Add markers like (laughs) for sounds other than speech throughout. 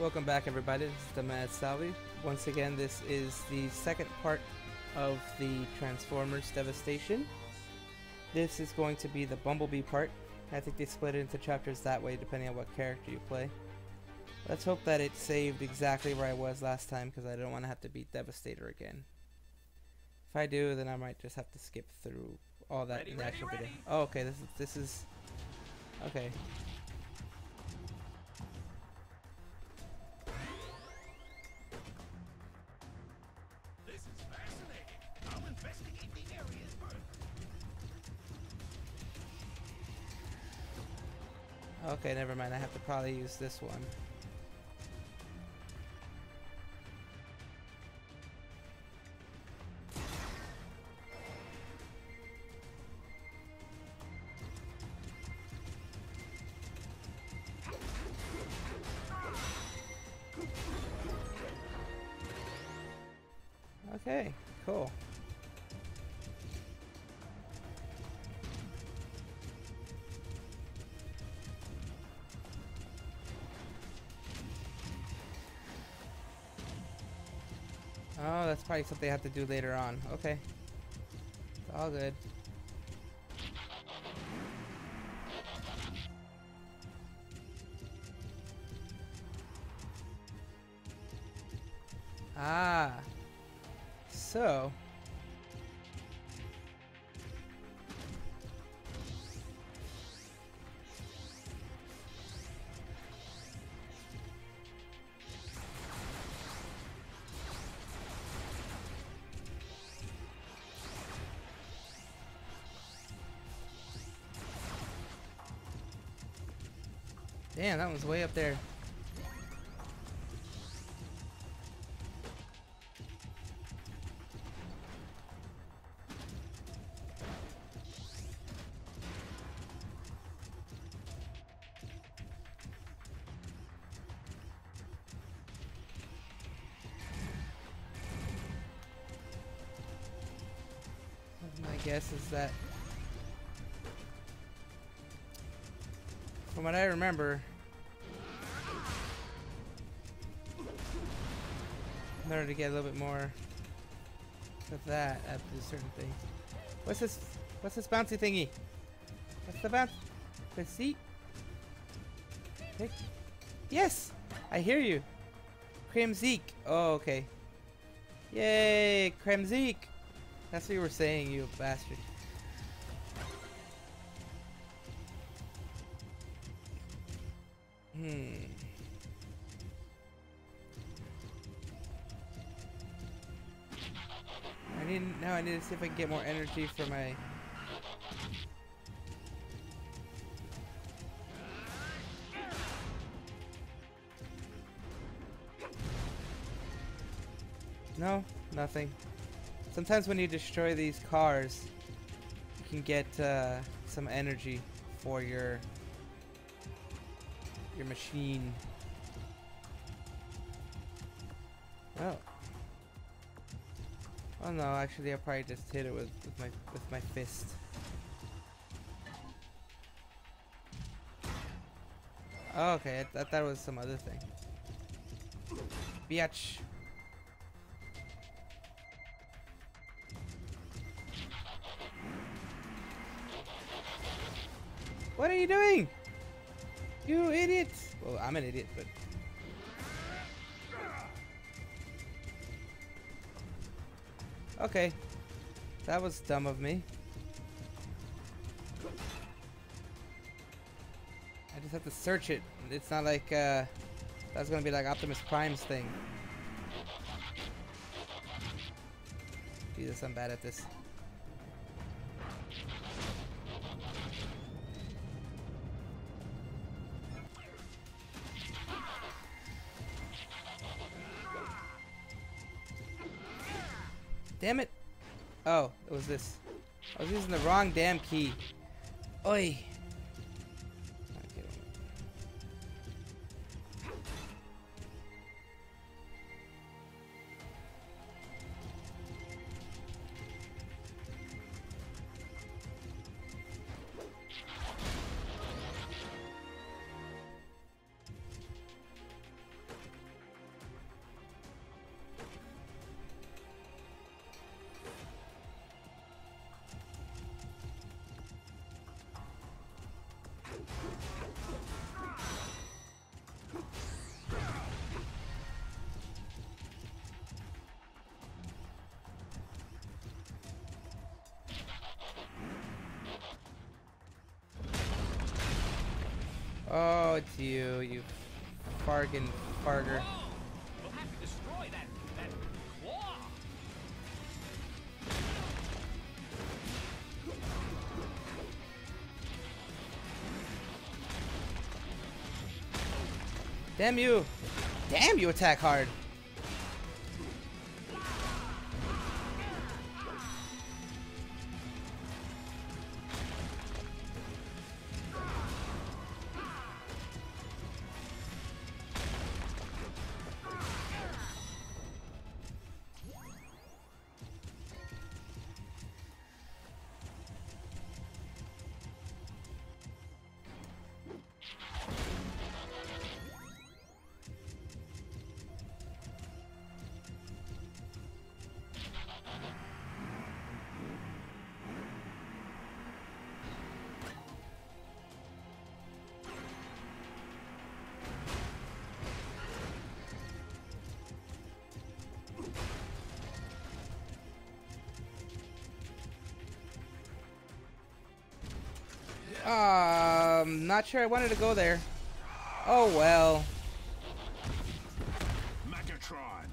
Welcome back everybody, this is the Mad Salvi. Once again, this is the second part of the Transformers Devastation. This is going to be the Bumblebee part. I think they split it into chapters that way depending on what character you play. Let's hope that it saved exactly where I was last time because I don't want to have to beat Devastator again. If I do, then I might just have to skip through all that Ready, in the actual ready. video. Oh, okay, this is, this is... Okay. Okay, never mind. I have to probably use this one. Okay, cool. Oh, that's probably something I have to do later on. Okay. It's all good. Ah. So. Damn, that one's way up there. My guess is that from what I remember in order to get a little bit more of that I do certain things. What's this what's this bouncy thingy? What's the bounce the seat? Yes! I hear you. Kremzeek. Oh okay. Yay, Kremzeek! That's what you were saying, you bastard. I need to see if I can get more energy for my. No, nothing. Sometimes when you destroy these cars, you can get uh, some energy for your your machine. Oh. Oh no, actually I probably just hit it with, with my with my fist. Oh, okay, I thought that was some other thing. Biatch. What are you doing? You idiot! Well, I'm an idiot, but. Okay. That was dumb of me. I just have to search it. It's not like, uh. That's gonna be like Optimus Prime's thing. Jesus, I'm bad at this. Damn it! Oh, it was this. I was using the wrong damn key. Oi! Oh, it's you, you fargan farger. We'll have to destroy that that claw. Damn you! Damn you attack hard! Um, not sure I wanted to go there. Oh well. Megatron,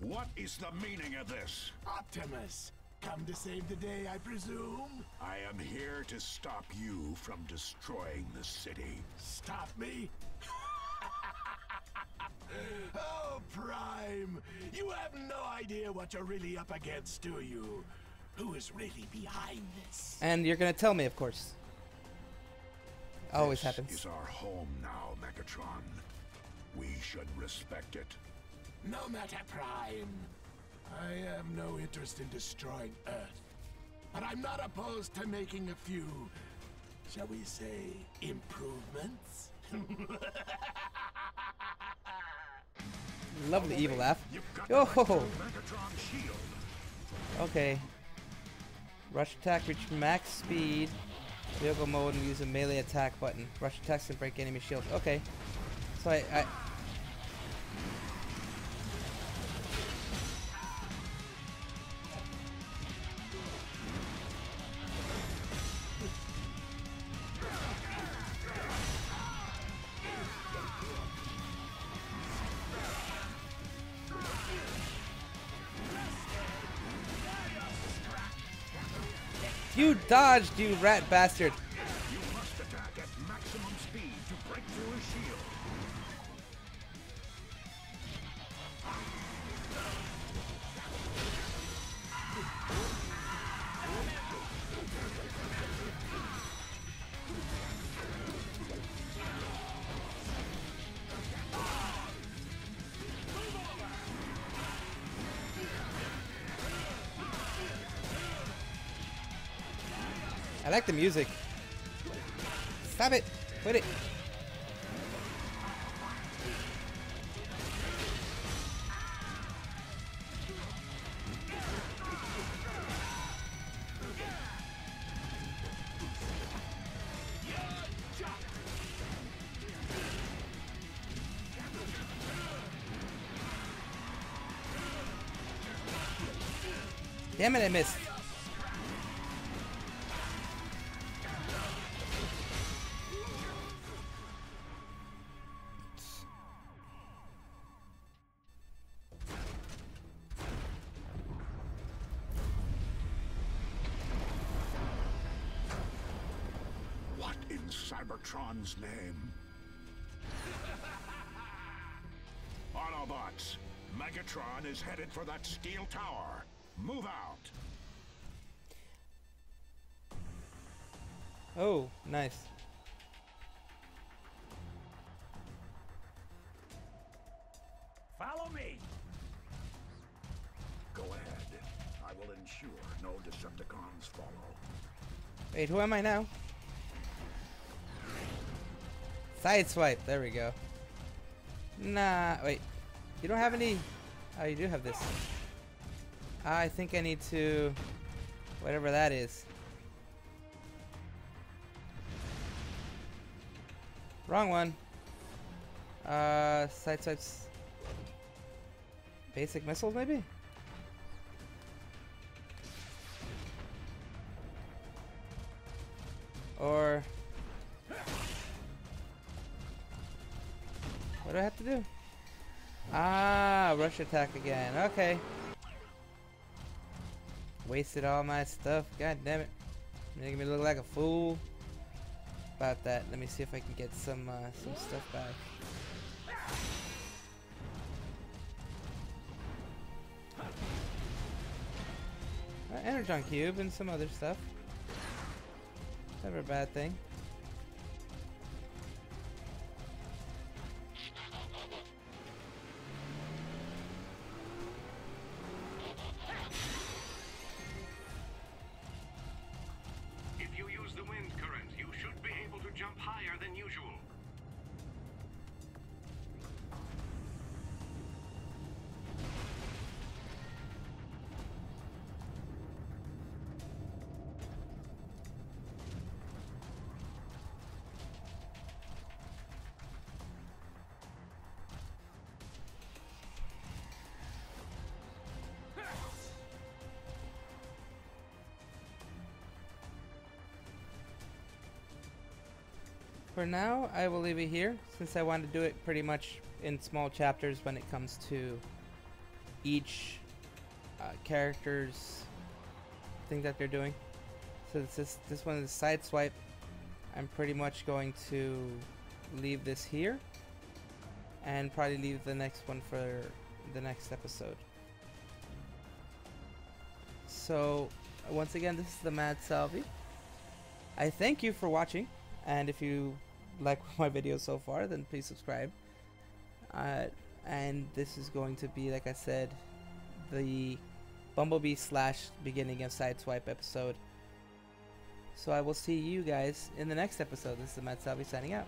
what is the meaning of this? Optimus, come to save the day, I presume? I am here to stop you from destroying the city. Stop me? (laughs) oh, Prime! You have no idea what you're really up against, do you? Who is really behind this? And you're gonna tell me, of course. Always this happens. is our home now, Megatron. We should respect it. No matter, Prime. I have no interest in destroying Earth. But I'm not opposed to making a few, shall we say, improvements? (laughs) Lovely evil laugh. You've Yo ho break ho. through Megatron's shield. Okay. Rush attack, reach max speed. Vehicle mode and use a melee attack button. Rush attacks can break enemy shields. Okay. So I, I You dodged, you rat bastard. You must attack at maximum speed to break through shield. I like the music. Stop it. Quit it. Damn it, I missed. Cybertron's name? (laughs) Autobots, Megatron is headed for that steel tower. Move out. Oh, nice. Follow me. Go ahead. I will ensure no Decepticons follow. Wait, who am I now? Sideswipe. There we go. Nah, wait. You don't have any... Oh, you do have this. I think I need to... Whatever that is. Wrong one. Uh, Sideswipe's... Basic missiles, maybe? Rush attack again. Okay. Wasted all my stuff. God damn it. Making me look like a fool. About that. Let me see if I can get some uh, some stuff back. Uh, Energon Cube and some other stuff. Never a bad thing. For now, I will leave it here since I want to do it pretty much in small chapters when it comes to each uh, character's thing that they're doing. So this is, this one is Sideswipe. I'm pretty much going to leave this here and probably leave the next one for the next episode. So once again, this is the Mad Salvi. I thank you for watching. And if you like (laughs) my videos so far, then please subscribe. Uh, and this is going to be, like I said, the Bumblebee slash beginning of Sideswipe episode. So I will see you guys in the next episode. This is Mad Salvi signing out.